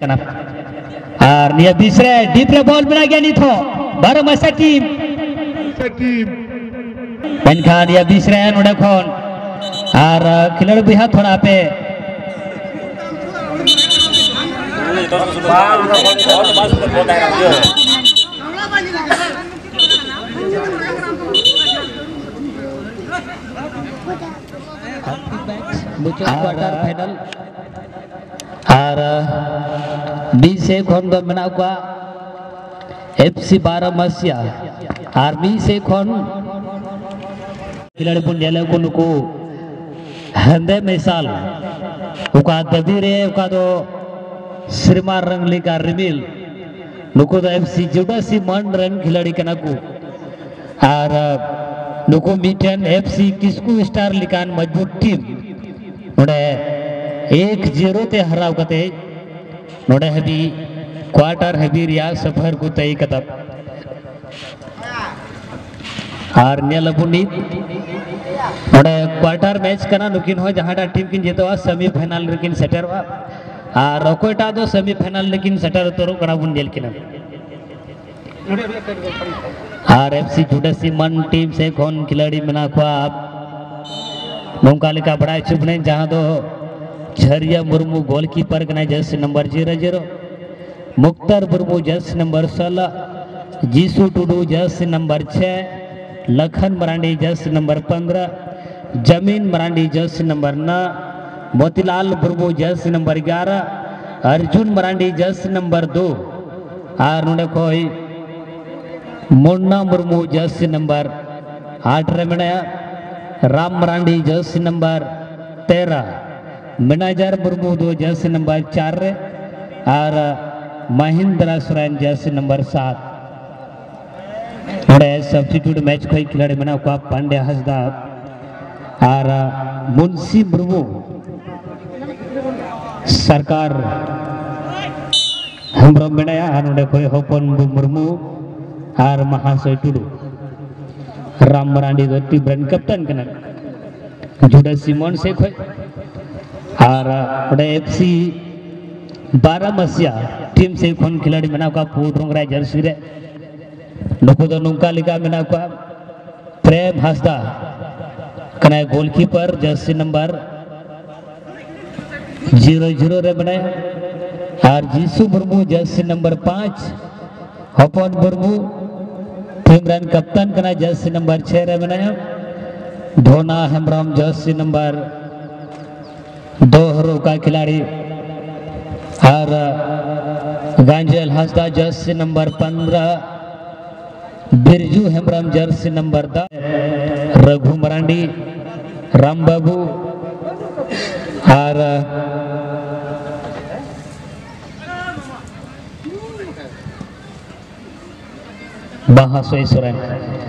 Are दुसरे डीपला ball मिळा गेली तो बरो सकीब सकीब पण खान या दुसऱ्या नोडे खोन आर खिलाडू बिहा थोडा पे फाइनल ᱟᱨ ᱵᱤᱥ ᱥᱮ ᱠᱷᱚᱱ ᱫᱚ ᱢᱮᱱᱟᱜ ᱠᱚᱣᱟ ᱮᱯ ᱥᱤ ᱵᱟᱨᱚ ᱢᱟᱥᱤᱭᱟ ᱟᱨ ᱢᱤᱫ ᱥᱮ ᱠᱷᱚᱱ ᱠᱷᱤᱞᱟᱲᱤ ᱵᱚᱱ ᱧᱮᱞᱮᱫ ᱠᱚ ᱱᱩᱠᱩ ᱦᱮᱸᱫᱮ ᱢᱮᱥᱟᱞ ᱚᱠᱟ ᱫᱟᱹᱵᱤ ᱨᱮ ᱚᱠᱟ ᱫᱚ ᱥᱨᱤᱢᱟ ᱨᱚᱝ ᱞᱮᱠᱟ ᱨᱤᱢᱤᱞ ᱱᱩᱠᱩ ᱫᱚ ᱮᱯ ᱥᱤ ᱡᱩᱰᱟᱥᱤ ᱢᱟᱱ ᱨᱮᱱ ᱠᱷᱤᱞᱟᱲᱤ ᱠᱟᱱᱟ ᱠᱚ ᱟᱨ ᱱᱩᱠᱩ ᱢᱤᱫᱴᱮᱱ ᱮᱯ ᱥᱤ ᱠᱤᱥᱠᱩ ᱥᱴᱟᱨ ᱞᱮᱠᱟᱱ ᱢᱚᱡᱵᱩᱛ ᱴᱤᱢ ᱱᱚᱰᱮ एक ज़ीरो ते हराव कते नोडे हबी क्वार्टर हबी रिया सफ़र को तय कदम और नेलबुनी नोडे क्वार्टर मैच कना नुकिन हो, जहाँ टीम किन जेतवा सेमी फाइनल लेकिन सेटरवा और ओकोटा दो सेमी फाइनल लेकिन सेटर उतरो कना बुन जेल किना। और एफसी जुडसी मन टीम से कौन खिलाड़ी मना को आप नौका लेका बड़ा चुपने जहाँ दो झरिया मुर्मू गोलकीपर कना jersey number zero zero. Mukhtar Murmu jersey number सोलह। जीसू टुडू जर्सी नंबर छः लखन मरांडी जर्सी नंबर पंद्रह। ज़मीन मरांडी जर्सी नंबर नौ। मोतीलाल मुर्मू जर्सी नंबर ग्यारह। अर्जुन मरांडी जर्सी नंबर दो। और नोडे कोई। मुन्ना मुर्मू जर्सी नंबर आठ राम मरांडी जर्सी नंबर तेरह। मिनाजार दो जर्सी नंबर चार और महिंद्रा सोरेन जर्सी नंबर सात। सब्सिट्यूट मैच कोई खिलाड़ी मना को पांडे हसदा और मुंशी मुर्मू। सरकार हमरो मेनाया और नोड़े कोई होपन मुर्मू, और महाशय टुडू राम मरांडी टीम रन कैप्टन जुड़ा सिमोन से खोई एफसी बारह मसिया टीम से खन खिलाड़ी मेना रोंगरा जर्सी रे। नुकु नुका लिका मेना प्रेम हसदा कना goalkeeper, jersey number zero zero रे बने। और जीसु मुर्मू जर्सी नंबर पाँच। हपन मुर्मू टीम रन कप्तान कना जर्सी नंबर छः रे बनाया धोना हेम्ब्रम जर्सी नंबर दो का खिलाड़ी और गांजल हंसदा जर्सी नंबर पंद्रह, बिरजू हेम्ब्रम जर्सी नंबर दस, रघु मरांडी राम बाबू और महाशय सोरेन।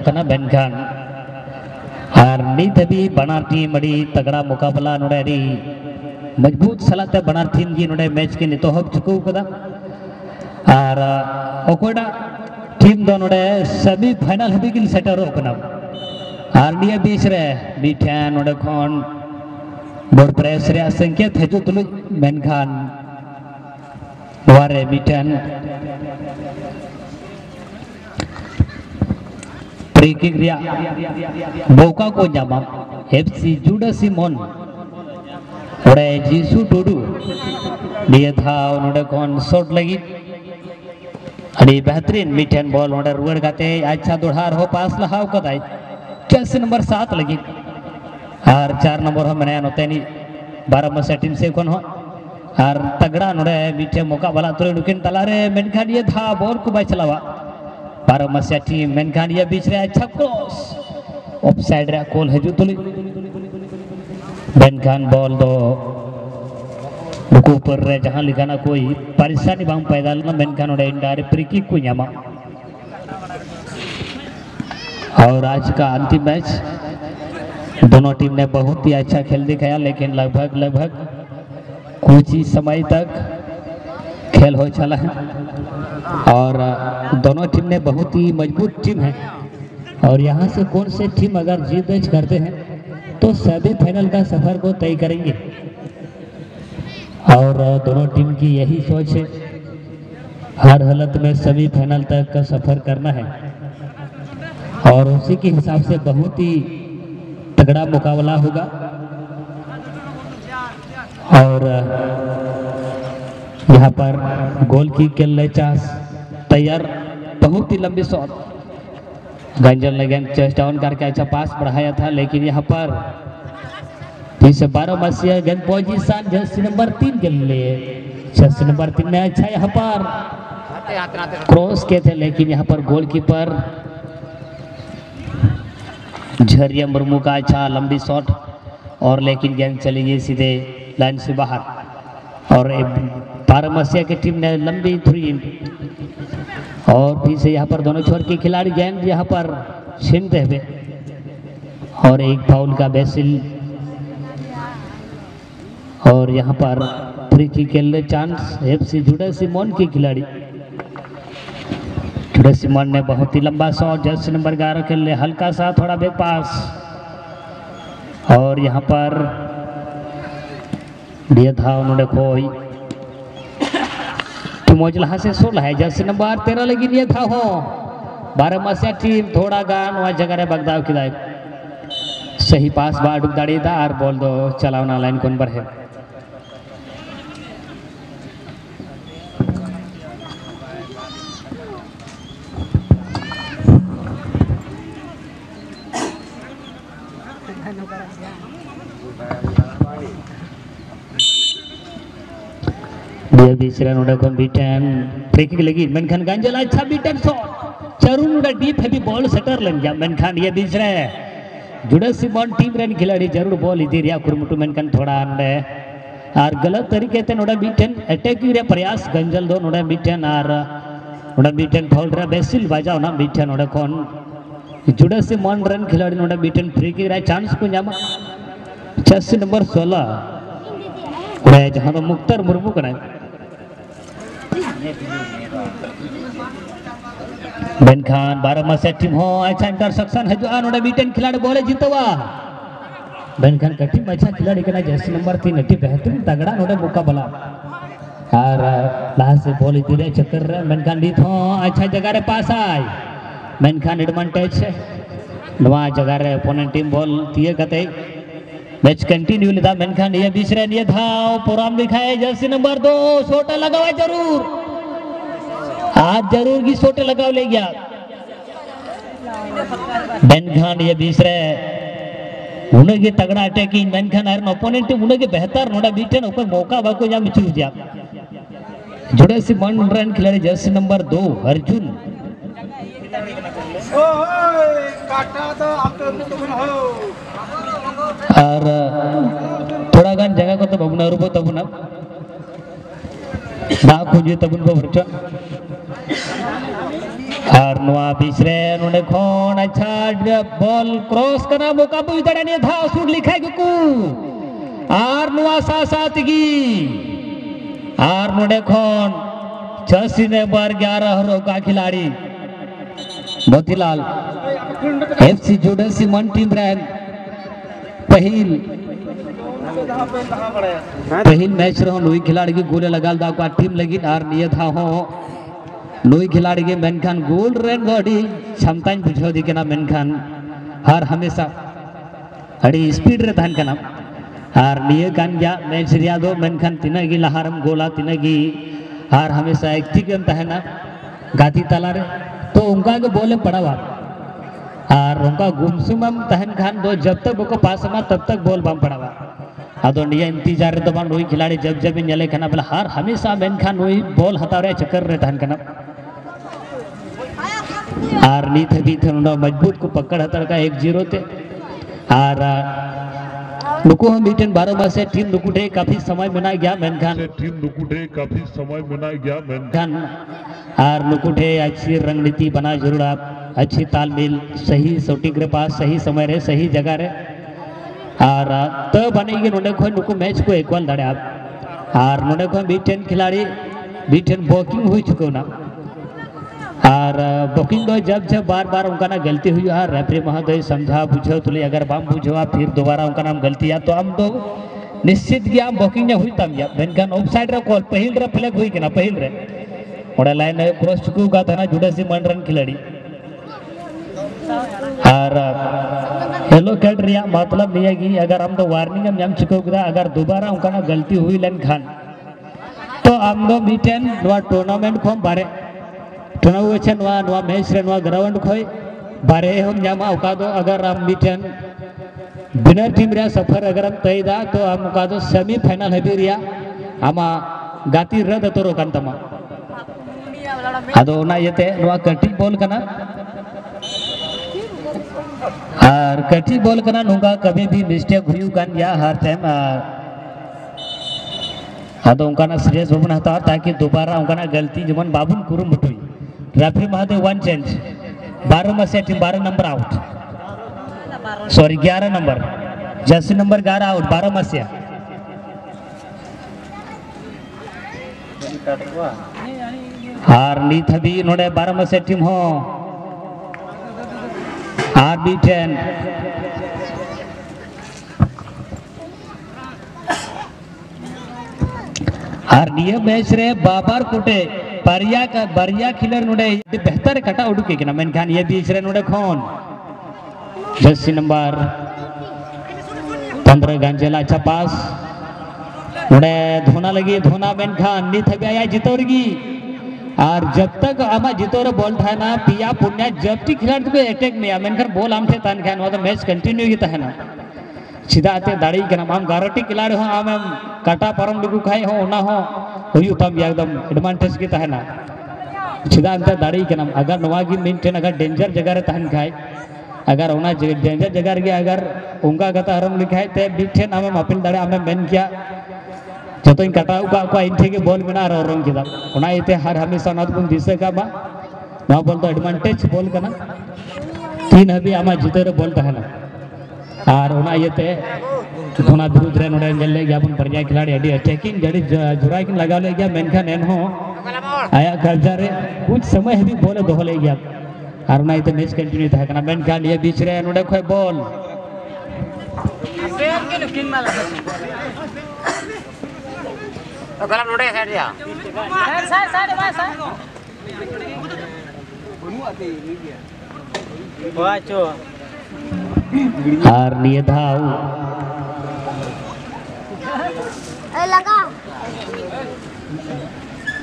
कना बेनखान और नीत अभी बना टीम अड़ी तगड़ा मुकाबला मज़बूत सलाते बना टीम जी नोडे मैच के नितो चुकू कदा। और ओकोडा टीम दो नोडे सेमी फाइनल हबी सेटर हो कना और निया बीच रे बीठा नोडे कौन? बोर्ड प्रेस रे संकेत हजू तुलु बेनखान वारे मिटन प्रतिक्रिया बोका को जमा एफसी जुडा सिमोन ओडे जीसु टुडू दिए था उन्होंने कौन शॉट लगी। अरे बेहतरीन मिटन बॉल ओडे रुवर गाते अच्छा दुहार हो पास लहाव कदाई चेस नंबर 7 लगी। और चार नंबर हम नयन होते नहीं 12 टीम से कौन हो? और तगड़ा नोड़े मिटे मौका बला तुरे नुकिन तलारे मेनखान ये था बॉल को बाय चलावा बारो मसिया टीम मेनखान ये बीच रे अच्छा क्रॉस ऑफसाइड रे कॉल हजू तुली मेनखान बॉल दो ऊपर रे जहाँ लिखाना कोई परेशानी बाम पैदा ना मेनखान नोड़े इंडारे को और आज का अंतिम मैच दोनों टीम ने बहुत ही अच्छा खेल दिखाया लेकिन लगभग लगभग कुछ ही समय तक खेल हो चला है। और दोनों टीम ने बहुत ही मज़बूत टीम है। और यहाँ से कौन से टीम अगर जीत दर्ज करते हैं तो सभी सेमीफाइनल का सफ़र को तय करेंगे। और दोनों टीम की यही सोच है, हर हालत में सेमीफाइनल तक का सफ़र करना है। और उसी के हिसाब से बहुत ही तगड़ा मुकाबला होगा। और यहाँ पर गोल की के लिए चांस, तैयार, बहुत ही लंबी शॉट गंजल ने गेंद चेस्ट डाउन करके अच्छा पास बढ़ाया था, लेकिन यहाँ पर फिर से बारह मसीहा गेंद पोजीशन जर्सी नंबर तीन के लिए। जर्सी नंबर तीन में अच्छा यहाँ पर क्रॉस के थे, लेकिन यहाँ पर गोलकीपर झरिया मुर्मू का अच्छा लंबी शॉट और लेकिन गेंद चली गई सीधे लाइन से बाहर। और पारमसिया की टीम ने लंबी थ्री और फिर से यहाँ पर दोनों छोर के खिलाड़ी गेंद यहाँ पर छीनते हुए और एक फाउल का बेसिल। और यहाँ पर फ्री की लिए चांस, एफ़ सी जुड़े सिमोन के खिलाड़ी। जुड़े सिमोन ने बहुत ही लंबा शॉट जर्सी नंबर ग्यारह के लिए हल्का सा, थोड़ा बेपास। और यहाँ पर था उन्होंने खोई। मोजला से सोलह है जर्सी नंबर तेरह लेकिन ये था हो। बारह मसिया टीम थोड़ा गान, वहाँ जगह रे बगदाव की सही पास बार डुब दाड़ी था और बोल दो चलावना लाइन कौन पर है dia bisa udah kompeten free kick lagi menkan ganjal अच्छा बीटन शॉट चरुन उड़ा डीप हैवी बॉल सेटर लन जा menkan dia bisa जुड़ा सिमोन टीम रन खिलाड़ी जरूर बॉल इधर या कुरमुटु menkan थोड़ा अंडे और गलत तरीके से नोड़ा बीटन अटैक रे प्रयास गंजल दो नोड़ा बीटन और नोड़ा बीटन फाउल रे बेसिल बाजा ना बीटन नोड़ा कौन जुड़ा सिमोन रन खिलाड़ी नोड़ा बीटन फ्री किक रे चांस को ᱧᱟᱢᱟ चेस नंबर 16 उड़े जहां तो मुक्तर मुर्मू कना मेनखान बारह मासे टीम हो अच्छा इंटरसेक्शन है जो आ नोडे बीटन खिलाड़ी बोले जीतवा मेनखान का टीम अच्छा खिलाड़ी कना जर्सी नंबर 3 अति बेहतरीन तगड़ा नोडे मुकाबला और लास्ट से बॉल इधर चक्कर रे मेनखान लीथ हो अच्छा जगह रे पास आय मेनखान एडवांटेज है नवा जगह रे ओपोनेंट टीम बॉल तिए कते मैच कंटिन्यू लेता मेनखान ये बीच रे ये था प्रोग्राम दिखाए, जर्सी नंबर 2 छोटा लगावा ज़रूर। आज ज़रूर की सोटे लगाव ले गया। बेन खान ये बीसरे उनके तगड़ा अटैकिंग बेन खान आयरन ओपोनेंट उनके बेहतर नोड़ा बीटन ऊपर मौका बाको जा मिचू जा जुड़े से वन रन खिलाड़ी, जर्सी नंबर दो, अर्जुन। और, थोड़ा गान जगह को तो बबुना रूपो तबुना ना खुजे तबुन को भरचन और नुआ बिसरे नुने खोन अच्छा बॉल क्रॉस करना मौका बुझ दड़ने था सुन लिखा गुकु। और नुआ सा साथ की। और नुने खोन छसी ने बार ग्यारह रो का खिलाड़ी। मोतीलाल एफसी जुडसी मन टीम रैन। पहिल। पहिल मैच रहो नुई खिलाड़ी की गोले लगाल दा का टीम लगी और निये था हो। नुई खिलाड़ी के मेनखान गोल रन गड़ी क्षमता बुझाव दी केना मेनखान हर हमेशा। अड़ी स्पीड रे तहन केना और निये कान गया मैच रिया दो। मेनखान तिना गी लहारम गोला तिना गी और हमेशा एक्टिव तहना गाती तला रे। तो उनका के बोले पड़ावा और उनका गुमसुम तहन खान दो, जब तक वो पास तब तक बोल बम पड़ा अद इंतज़ार नुई खिलाड़ी जब जब ñele kana बोले, हर हमेशा मेनखान नुई बॉल हताव रे चक्कर और नीत उन्होंने मज़बूत को पकड़ हतर एक ज़ीरो नुकु हम मीटिंग बारह मासे टीम नुकुटे काफ़ी समय मनाया गया मेनखान टीम नुकुटे काफ़ी समय मनाया गया मेनखान और नुकुटे अच्छी रणनीति बना ज़रूर आप। अच्छी तालमेल सही शूटिंग रे पास सही समय रे सही जगह रे और तब बनेगी नोडे को नुकु मैच को इक्वल दड़े आप। और नोडे को मीटिंग खिलाड़ी मीटिंग बॉकिंग हुई चुके ना। बुकिंग दो जब जब बार बार उनका ना गलती हुई, है रेफरी महोदय समझा बुझो तुले अगर बाम बुझवा फिर दोबारा उनका नाम गलती है तो हम तो निश्चित गया बुकिंग हुई तम या मेनखान ऑफ़ साइड रे कॉल पहिल रे फ्लैग हुई केना पहिल रे ओडा लाइन क्रॉस चुकू का था ना जुडासी मंडरन खिलाड़ी। और हेलो कैट रिया मतलब नहीं है कि अगर हम तो वार्निंग हम कदा अगर दोबारा उनका ना गलती हुई लेन खान। तो हम दो मीटेन टूर्नामेंट को बारे ᱛᱚᱱᱟᱣ ᱪᱮᱱ ᱱᱚᱣᱟ ᱱᱚᱣᱟ बिना टीम रे सफ़र अगर हम तो हम का सेमी फाइनल हेबी रिया। आमा गाती रद ना येते नवा बॉल कना। और कना कभी भी मिस्टेक हुयु या हर टाइम उनका ना सीरियस बबन हता ताकि दोबारा उनका ना गलती जमन बाबुन कुरुम हटो रेफरी महोदय वन चेंज बारह मसिया टीम बारह नंबर आउट सॉरी ग्यारह नंबर जर्सी नंबर ग्यारह आउट बारह मसिया और नीत हबी नोडे बारह मसिया टीम हो आर बी टेन और निया मैच रे बाबर कोटे बारिया का, बारिया खिलर नोडे बेहतर कटा उडुके किना मेनखान ये बीच रे नोडे खोन जर्सी नंबर पंद्रह गंजेला अच्छा पास। नोडे धोना लगी, धोना मेनखान नित हबी आया जितोरगी और जब तक आमा जितोर बॉल था ना, पिया पुण्या, जब टी खिलाड़ी को अटैक में मेनखान बॉल आम थे तान खान, वो तो मैच कंटिन्यू की तहना चिदाते दाड़ी कना आम गारटी खिलाड़ी हो, आम काटा परम लिगु खाई हो ओना हो। एडवांटेज की तहना चिदाते दाड़ी कना अगर नवा मेंटेन अगर डेंजर जगह तहन खाई अगर डेंजर जगह रे अगर उनका गता हरम लिखाई ते बिठे नाम मापिल दाड़े आमे मेन किया जतों काटा उका को इन हर हमेशा नाथ बुन दिसे का बॉल तो एडवांटेज बॉल तीन हबी आमा जिते रे बॉल तहना और ओना इयते धोना विरुद्ध रे नोडे नेल ले गया बन परजा खिलाड़ी अडी अटैकिंग जड़ी जुरा किन लगाव ले गया मेनखान एन हो। आया कब्जा रे कुछ समय हबी बॉल दोह ले गया। और ओना इते मैच कंटिन्यू बीच रे नोडे खोय बॉल तो.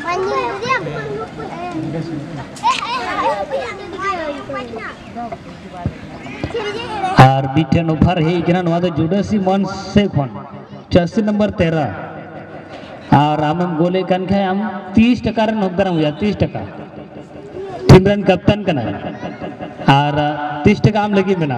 Panjang diam. Eh, eh, और बीटेन ओफर हे किना नवा जुडसी मन से खोन। चौसी नंबर तेरह और आम हम गोले कन खाए हम तीस टका रन होगदार हुआ तीस टका। टीम रन कप्तान कना और तीस टका आम लगी मेना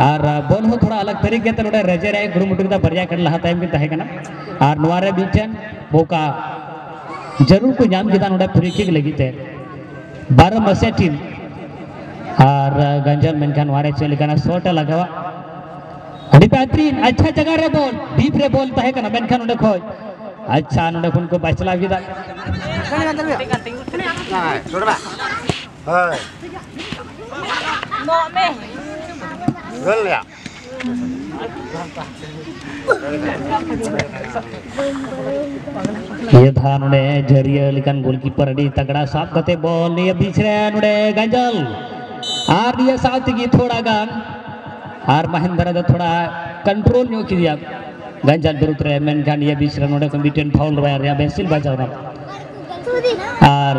और बॉल हो थोड़ा अलग तरीके ते नोडे रजे रे कुरुमुटु किदा बरिया कर लहा टाइम और नोआ रे बीचन मौका ज़रूर को नाम किदा नोडे फ्री किक लगी ते बारह मसे टीम। और गंजल मेनखान वारे चले कना शॉट लगावा। बेहतरीन अच्छा जगह रे बॉल डीप रे बॉल तहे कना मेनखान उन्हें खोज अच्छा उन्हें खुन को बचला. ये था नुडे ज़रिया लिकन गोलकीपर अड़ी तगड़ा साफ़ कते बॉल। ने बीच रे नुडे गंजल। आर ये साथ की थोड़ा गान। आर महेंद्र दा थोड़ा कंट्रोल न्यू किया। गंजल विरुद्ध रे मेनखान ये बीच रे नुडे कम्पिटेंट फाउल रे या बेसिल बजावना आर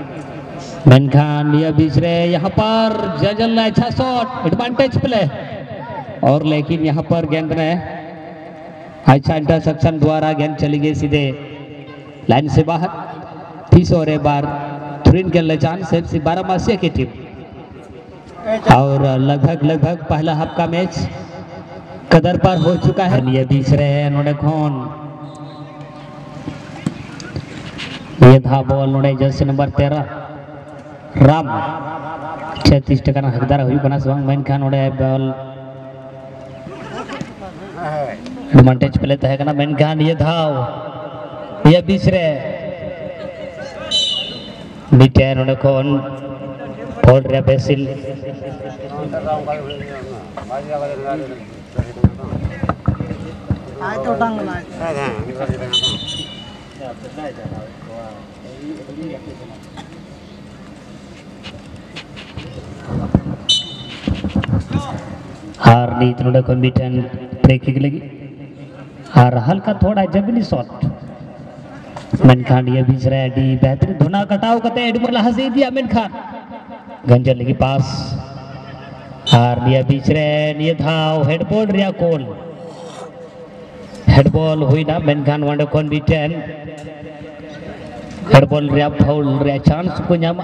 मेनखान ये बीच रे यहाँ पर जजल ने अच्छा शॉट एडवांटेज प्ले और लेकिन यहाँ पर गेंद ने अच्छा इंटरसेप्शन द्वारा गेंद चली गई सीधे। लाइन से बाहर तीस और एक बार थ्रीन के लिए चांस एफ़ सी बारह मासिया की टीम। और लगभग लगभग पहला हाफ़ का मैच कदर पर हो चुका है। ये बीच रहे हैं नोडे खोन ये था बॉल नोडे जर्सी नंबर तेरह। राम। छत्तीस टका हकदार हुई बना सवांग मैन खान नोडे बॉल। एडवांटेज प्ले तहे कना मैन खान ये धाव ये बीच रे बीटे नोडे खोन फोल्ड रे बेसिल। और नीत नोड़ा को मिटन देखिक लगी? और हल्का थोड़ा जबली शॉट. मेनखान ये बीच रहा डी बेहतरीन धुना कटाव कते एडमल हँसी दिया मेनखान. गंजर लगी पास. और ये बीच रहे निया धाव हेडबॉल रिया कोल. हेडबॉल हुई ना, मेनखान वांडो कौन बीटन हेडबॉल रिया फाउल रिया चांस को न्यामा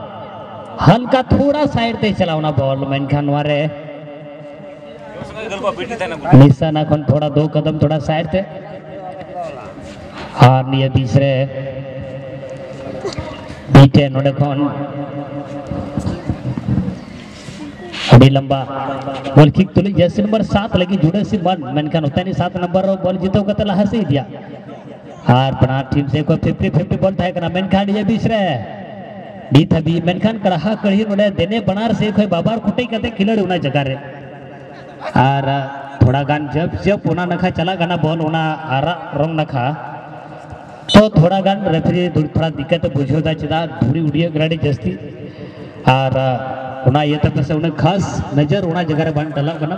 हल्का थोड़ा साइड ते चलावना बॉल मेनखान वारे निशाना खन थोड़ा दो कदम थोड़ा साइड थे और निये बीच रे बीटे नोडे खन अभी लंबा। बॉल किक तुली जैसे नंबर सात लगी जुड़े से मन मेनखान होता नहीं, सात नंबर बॉल जीतो कते लहा से दिया। और बना टीम से को 50 50 बॉल था मेनखान ये रे कड़हा कड़ी नोडे देने बनार से कोई बाबार कुटई कते खिलड़ी उना जगह रे। और थोड़ा गान जब जब उना नखा, चला गाना बॉल उना, आरा, रंग नखा। तो थोड़ा गान रेफरी थोड़ा दिक्कत बुझो दा चदा धूरी उड़िए ग्राडी जस्ती। और उना ये तक से उन्हें खास नज़र उना जगह रे बन टला कना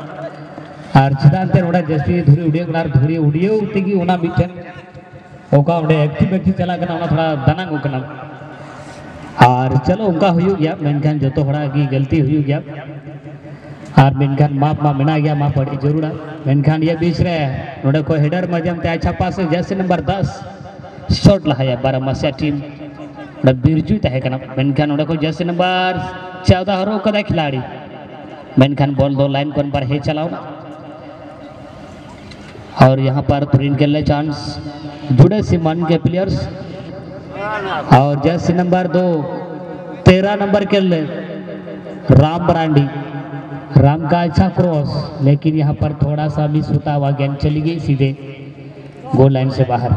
और चदा ते जस्ती, धूरी उड़िए ग्रार धूरी उड़िए उतेगी उना मिटन ओका एक्टिव एक्टिव चला थोड़ा दनांग कना और चलो उनका हुई गया मेनखान जो की गलती हुई गया। और मेनखान माप मा मेना गया माप अड़ी ज़रूर मेनखान ये बीच रे नोडे को हेडर मजम ते अच्छा पास जैसे नंबर 10 शॉट लहाया बारह मसिया टीम नोडे बिरजू तहे कना मेनखान नोडे को जैसे नंबर 14 हरो कदा खिलाड़ी। मेनखान बॉल दो लाइन कोन पर हे चलाओ और यहाँ पर प्रिंट के लिए चांस जुड़े सिमन के प्लेयर्स और जैसे नंबर दो, तेरह नंबर के लिए राम ब्रांडी। राम का अच्छा क्रॉस लेकिन यहाँ पर थोड़ा सा मिस होता हुआ गेंद चली गई, सीधे गोल लाइन से बाहर।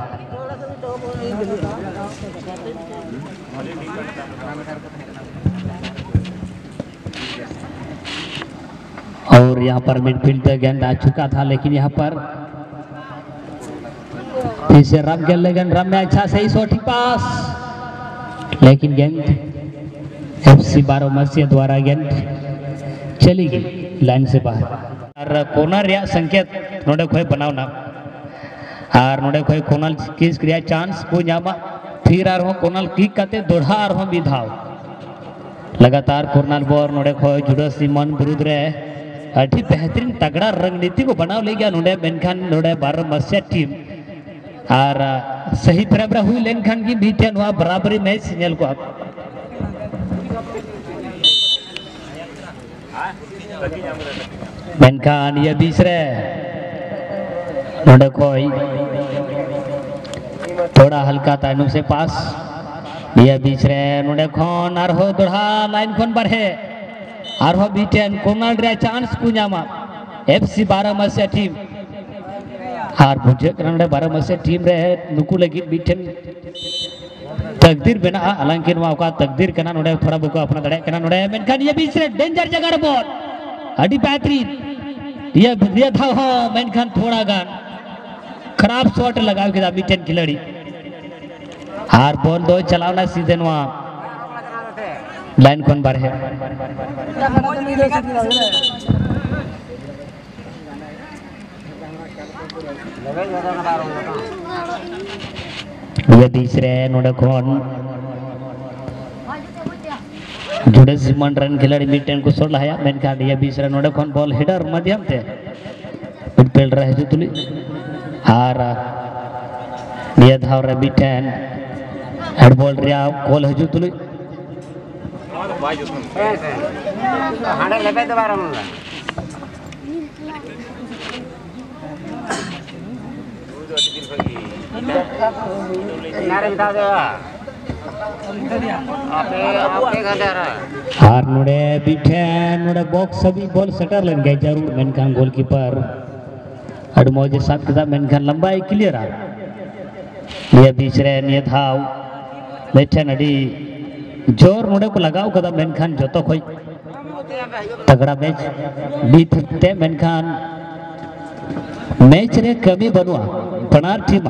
और यहाँ पर मिडफील्ड गेंद आ चुका था, लेकिन यहाँ पर फिर रम खेल लेकिन रम में अच्छा सही सो पास। लेकिन गेंद, एफसी बारो मस्जिद द्वारा गेंद चली गई, लाइन से बाहर। और कोनर या संकेत, नोडे खोए बनावना और नोडे खोए कोनल किस क्रिया चांस को जामा। फिर आर हो कोनल की कते दोढ़ा आर हो बिधाव लगातार कोनल बोर नोडे खोए जुड़ा सीमन बुरुद रहे। अठी बेहतरीन तगड़ा रणनीति को बनाओ ले गया नोडे, बेनखान नोडे बारो मस्जिद टीम। और सही फ्रेम रे हुई की हुआ बराबरी मैच नेल को आप। थोड़ा हल्का ताइनुम से पास। ये बीच रे नोडे खोन, आरहो दोढ़ा लाइन खोन बढ़े आरहो बीटेन कोमल चांस कुኛमा एफसी 12 मसे टीम। हार बुझे करने 12 मसे टीम रे नुकु लगी बीटेन तकदीर बना अलंकिन मा का तकदीर कना नोडे थोड़ा बुको अपना दड़े कना नोडे। मेनखान ये बीच रे डेंजर जगह बॉल। अडी बेहतरीन ये ये था हो मेनखान थोड़ा गान खराब शॉट लगाव के बीटेन खिलाड़ी। हार बॉल दो चलावना सीज़न वहाँ लाइन कौन बार है? ये तीसरे नोडे कौन? जुड़े सिमन रन खिलाड़ी मिटेन को सोल है मेनखान ये बीस रन नोडे कौन? बॉल हिटर मध्यम थे। मिडफील्ड रहे जो तुली। हार। ये धाव रे बिटेन हेड बॉल रिया कॉल हजू तुली। हांडे लेबे तो बारम हार नोडे बिटेन नोडे बॉक्स सभी बॉल सेटर लेन गए, ज़रूर मेनखान गोलकीपर अड मौजे साथ कदा मेनखान लंबाई क्लियर आ। ये बीच रे निय धाव बिटेन अडी ज़ोर नोडे को लगाव कदा मेनखान जतो खोई। तगड़ा मैच बीत ते मेनखान मैच रे कमी बनुआ। टीम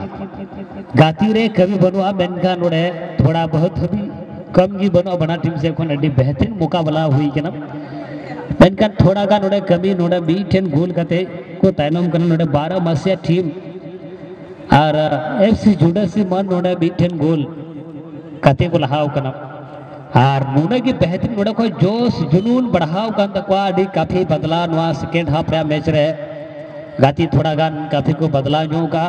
गाती रे कमी बनुआ मेनखान नोडे, थोड़ा बहुत भी कम गी बनुआ बना टीम से कोन अडी बेहतरीन मुकाबला हुई केना मेनखान थोड़ा गान नोडे कमी नोडे बी टेन गोल कते, को तायनम कना नोडे 12 मसिया टीम। और एफसी जुडसी मन नोडे बी टेन गोल, कते को लहाव कना और नोडे की बेहतरीन नोडे को जोश, जुनून बढ़ाव कान तकवा अडी काफ़ी बदला नवा सेकेंड हाफ़ रे मैच रे गाती थोड़ा गान, काफ़ी को बदला जो का।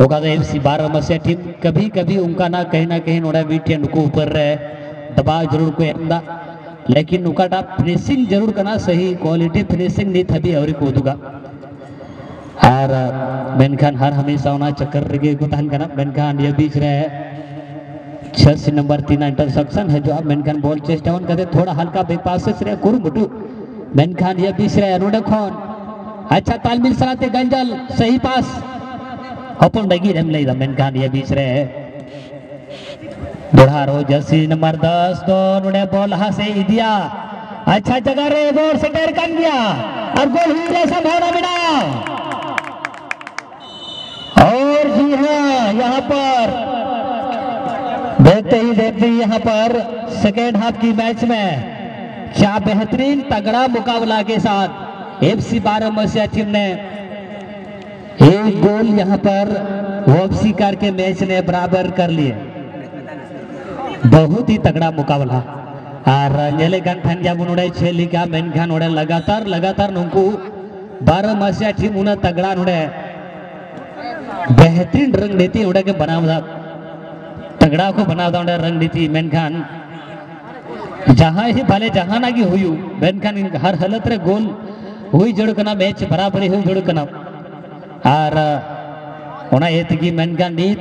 होगा तो एफसी बारह मसे टीम कभी कभी उनका ना, कहीं ना कहीं नोड़ा बीटे नुको ऊपर रहे, दबाव ज़रूर को एंदा लेकिन नुका टा फिनिशिंग ज़रूर करना सही क्वालिटी फिनिशिंग नहीं थी और को। दुगा और मेनखान हर हमेशा उना चक्कर रगे को तहन करना मेनखान ये बीच रहे छह नंबर, तीन इंटरसेक्शन है जो आप मेनखान बॉल चेस्ट डाउन करते थोड़ा हल्का बेपासेस रे कुरमुटू। मेनखान ये बीच रहे अनुडे खोन। अच्छा तालमेल सलाते गंजल, सही पास। अपन डगी रम ले मेनखान ये बीच रहे बुढ़ारो जर्सी नंबर दस दो नुड़े बॉल हा से दिया अच्छा जगह रे, गोल से टेर कर दिया। और गोल हुई रे, संभावना बिना और जी हाँ यहाँ पर। देखते ही देखते ही यहाँ पर सेकेंड हाफ़ की मैच में। क्या बेहतरीन तगड़ा मुकाबला के साथ। एफसी बारह मसिया टीम ने एक गोल यहाँ पर वापसी करके मैच ने बराबर कर लिए। बहुत ही तगड़ा मुकाबला। और नेले गन जा बुनुड़े छेली का मेन खान उड़े लगातार लगातार नुकु बारह मसिया टीम उन्हें तगड़ा नुड़े बेहतरीन रणनीति उड़े के बनावदा तगड़ा को बनावदा उड़े रणनीति मेन खान जहाँ ही भले जहाँ ना की हुई मेन खान हर हालत रे गोल हुई जड़ कना मैच बराबरी हुई जड़ कना और ओना ये तगी मेन नीत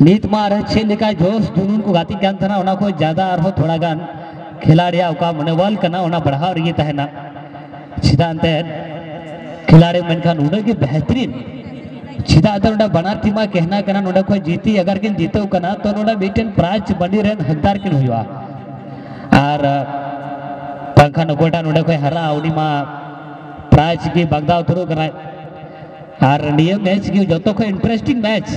नीत मार लेका जोश जुनून को गाती कान थना को ज़्यादा और थोड़ा गान खिलाड़िया का मनोबल कना ओना बढ़ाव रही तहना। खिलाड़ी मेनखान उन्हें की बेहतरीन। उड़ा बना टीमा कहना कना नोडा जीती, अगर किन जीतो तो नोडा बीटन प्राइज बनी रहन हकदार किन हुआ? और पंखा नकोटा नोडा हरा मा प्राइज की बगदा उतरो नियम मैच की जो को इंटरेस्टिंग मैच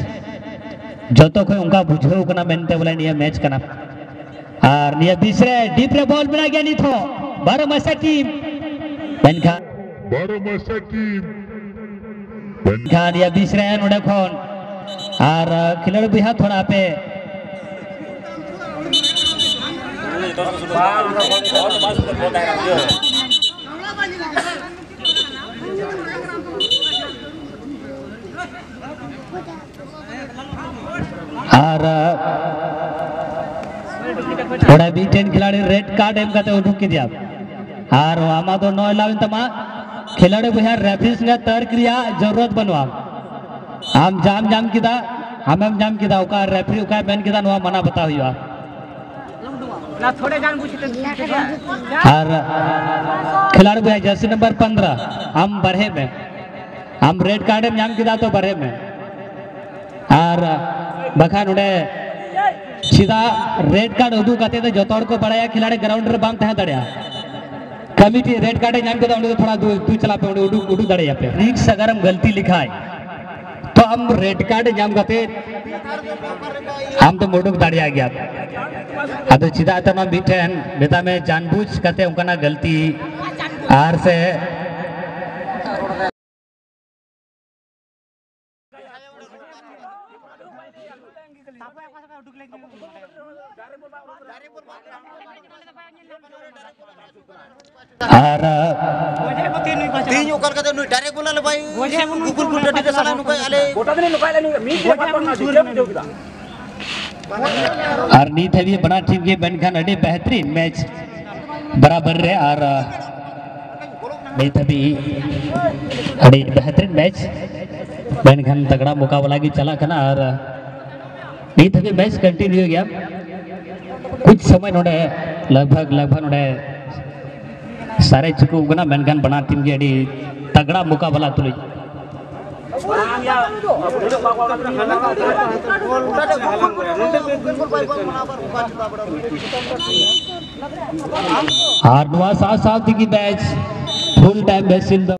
जो को उनका बुझो कना मेनते बोले नियम मैच कना और नियम बीसरे डीप रे बॉल बना गया नहीं थो बारह मसा टीम मेनखा बारह मसा टीम खान या बीसरे नोडे खोन और खिलड़ बिहा थोड़ा पे और थोड़ा बी टेन खिलाड़ी रेड कार्ड एम करते उठुक के दिया और आमा तो नो लाविन तमा। खिलाड़ी बुझा रेफरी संगे तर्क रिया ज़रूरत बनवा आम जाम जाम किदा आमेम जाम किदा ओका रेफरी ओका मेन किदा नवा मना बता हुआ ना थोड़े जान और खिलाड़ी बुझा जर्सी नंबर पंद्रह हम बढ़े में। हम रेड कार्ड में जाम किदा तो बढ़े में। और सीधा रेड कार्ड उदू तो जतोड़ को बढ़ाया खिलाड़ी ग्राउंड रे बाम तह कमिटी रेड कार्ड नाम तो थोड़ा दू चला पे उडू उडू दड़िया पे। रिक्स अगर हम गलती लिखा है तो हम रेड कार्ड जाम कते हम तो मुडुक दड़िया गया। अदो चिदा तमा बिठन बेटा में जानबूझ कते उनका गलती। आर से और तीन ओकर के नु डायरेक्ट बोला ले भाई गुगल को डटी के साला नु कोई आले और नीत है बराबर बेहतरीन मैच बन खान तगड़ा मुकाबला की चला मैच कंटिन्यू गया। कुछ समय नोड़े, लगभग लगभग नोड़े, सारे चुकू गना मेनखान बना टीम के अड़ी, तगड़ा मुकाबला तुली और नवा साथ साथ की मैच फुल टाइम द।